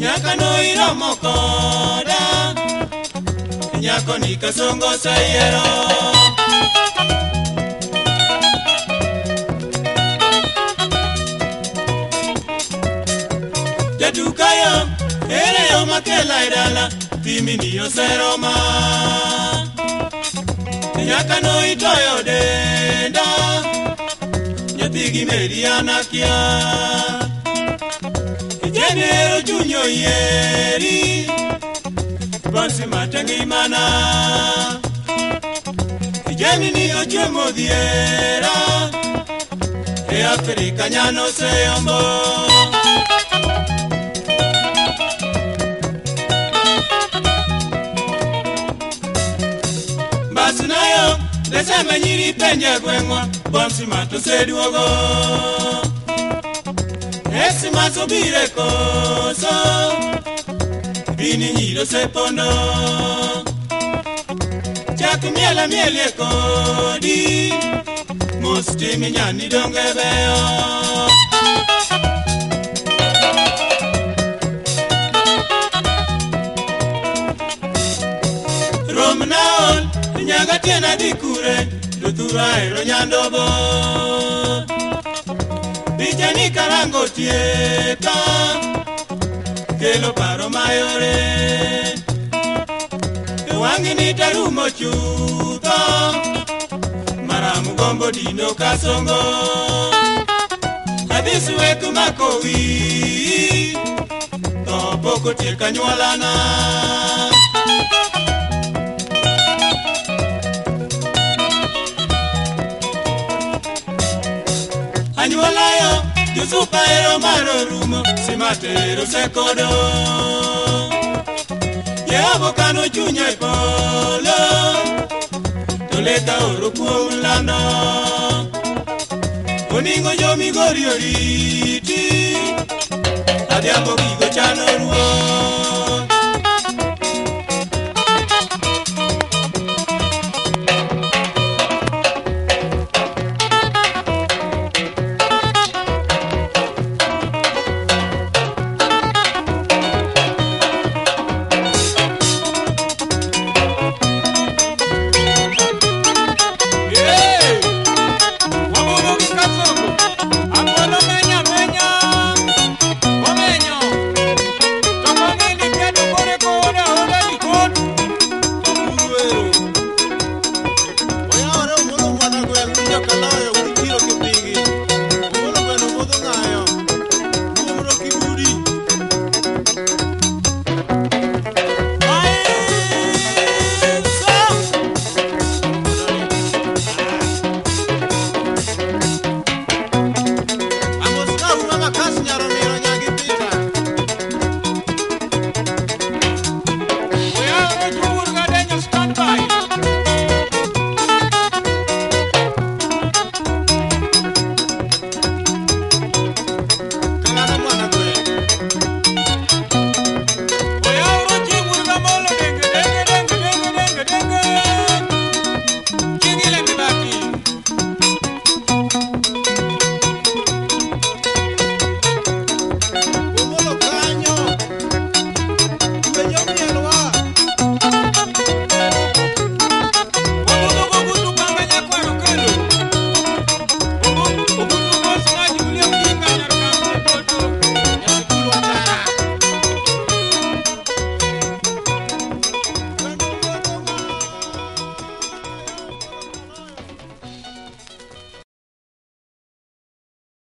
nyaka noiromo koda nyako ni kasongo sayero jadukayo ereyo makela e dala timi ni oseroma nyaka noitoyo denda nyathi gimeriana kia Enero Junior Yeri Bansi matenge imana Kijani ni oche modhiera E Afrika nyano seyombo Basi nayo lesa nyiri penje gweng'wa Bansi mato seduogo sima subire koso bini nyiro se pondo chak miela mielie kodi mos tim nyani donge beyo rom naol nyaga tiena dhi kure Dice Nicarango Chieta que lo paro mayore. Wanginita rumo chuto, maramu gombo dino kasongo. Habisu eku makowi, topoko tie kanyualana. yusupa ero maro rumo matero simatero sekodo yehovo kano chunya e polo toleta oro kuom lando oningo jomi gori oriti adhiambo gigo chano ruo